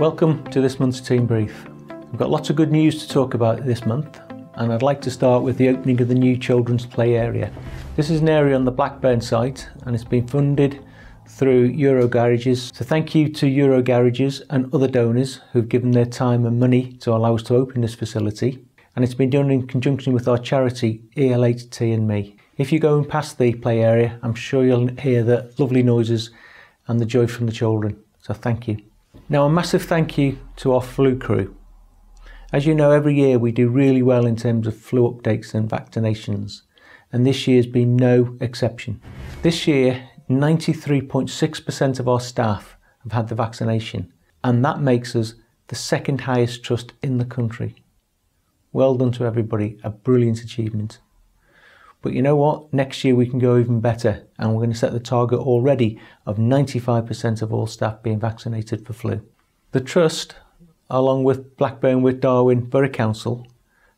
Welcome to this month's Team Brief. We've got lots of good news to talk about this month, and I'd like to start with the opening of the new children's play area. This is an area on the Blackburn site, and it's been funded through Euro Garages. So thank you to Euro Garages and other donors who've given their time and money to allow us to open this facility. And it's been done in conjunction with our charity ELHT and me. If you go going past the play area, I'm sure you'll hear the lovely noises and the joy from the children. So thank you. Now, a massive thank you to our flu crew. As you know, every year we do really well in terms of flu updates and vaccinations, and this year's been no exception. This year, 93.6% of our staff have had the vaccination, and that makes us the second highest trust in the country. Well done to everybody, a brilliant achievement. But you know what? Next year we can go even better, and we're going to set the target already of 95% of all staff being vaccinated for flu. The Trust, along with Blackburn with Darwen Borough Council,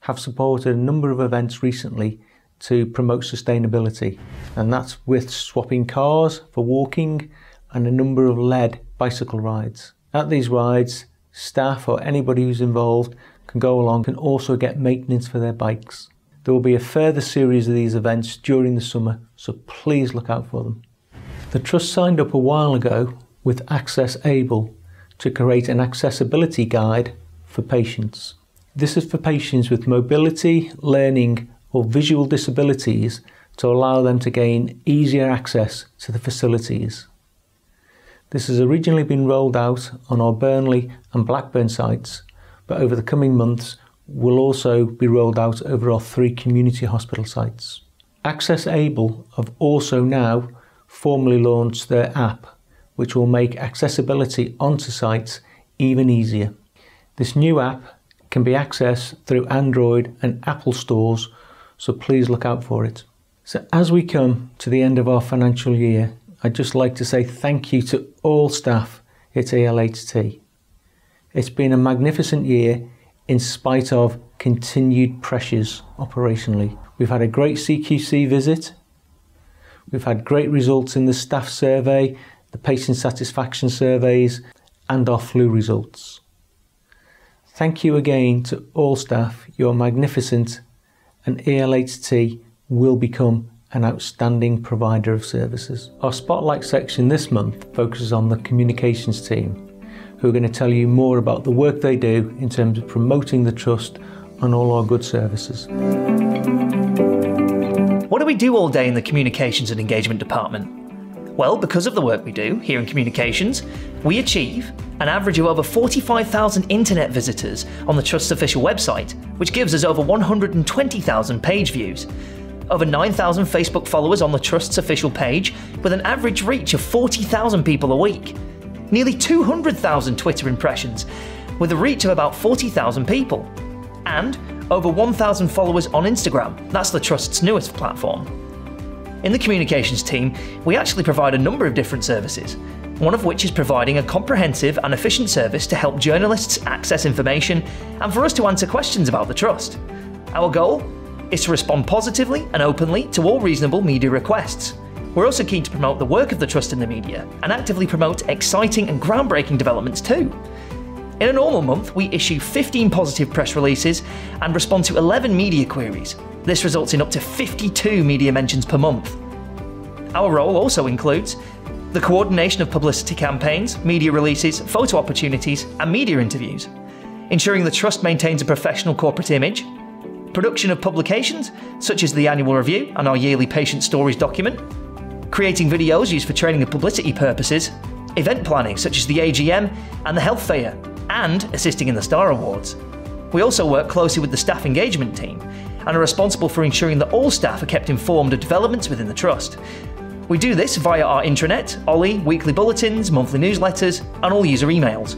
have supported a number of events recently to promote sustainability, and that's with swapping cars for walking and a number of LED bicycle rides. At these rides, staff or anybody who's involved can go along and also get maintenance for their bikes. There will be a further series of these events during the summer, so please look out for them. The Trust signed up a while ago with AccessAble to create an accessibility guide for patients. This is for patients with mobility, learning, or visual disabilities to allow them to gain easier access to the facilities. This has originally been rolled out on our Burnley and Blackburn sites, but over the coming months will also be rolled out over our three community hospital sites. AccessAble have also now formally launched their app, which will make accessibility onto sites even easier. This new app can be accessed through Android and Apple stores, so please look out for it. So, as we come to the end of our financial year, I'd just like to say thank you to all staff at ELHT. It's been a magnificent year in spite of continued pressures operationally. We've had a great CQC visit. We've had great results in the staff survey, the patient satisfaction surveys, and our flu results. Thank you again to all staff. You're magnificent, and ELHT will become an outstanding provider of services. Our Spotlight section this month focuses on the communications team who are going to tell you more about the work they do in terms of promoting the trust and all our good services. What do we do all day in the Communications and Engagement Department? Well, because of the work we do here in communications, we achieve an average of over 45,000 internet visitors on the Trust's official website, which gives us over 120,000 page views. Over 9,000 Facebook followers on the Trust's official page, with an average reach of 40,000 people a week nearly 200,000 Twitter impressions, with a reach of about 40,000 people, and over 1,000 followers on Instagram. That's the Trust's newest platform. In the communications team, we actually provide a number of different services, one of which is providing a comprehensive and efficient service to help journalists access information and for us to answer questions about the Trust. Our goal is to respond positively and openly to all reasonable media requests. We're also keen to promote the work of the Trust in the media and actively promote exciting and groundbreaking developments too. In a normal month, we issue 15 positive press releases and respond to 11 media queries. This results in up to 52 media mentions per month. Our role also includes the coordination of publicity campaigns, media releases, photo opportunities, and media interviews, ensuring the Trust maintains a professional corporate image, production of publications such as the annual review and our yearly patient stories document, creating videos used for training and publicity purposes, event planning such as the AGM and the Health Fair, and assisting in the Star Awards. We also work closely with the staff engagement team and are responsible for ensuring that all staff are kept informed of developments within the Trust. We do this via our intranet, Ollie, weekly bulletins, monthly newsletters, and all user emails.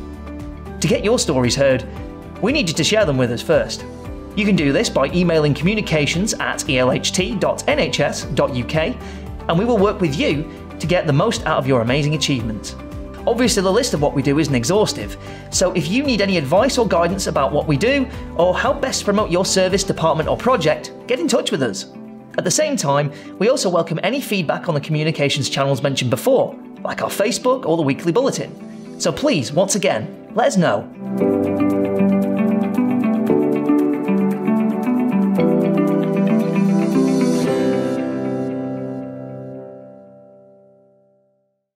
To get your stories heard, we need you to share them with us first. You can do this by emailing communications at elht.nhs.uk and we will work with you to get the most out of your amazing achievements. Obviously, the list of what we do isn't exhaustive, so if you need any advice or guidance about what we do, or how best to promote your service, department, or project, get in touch with us. At the same time, we also welcome any feedback on the communications channels mentioned before, like our Facebook or the weekly bulletin. So please, once again, Let us know.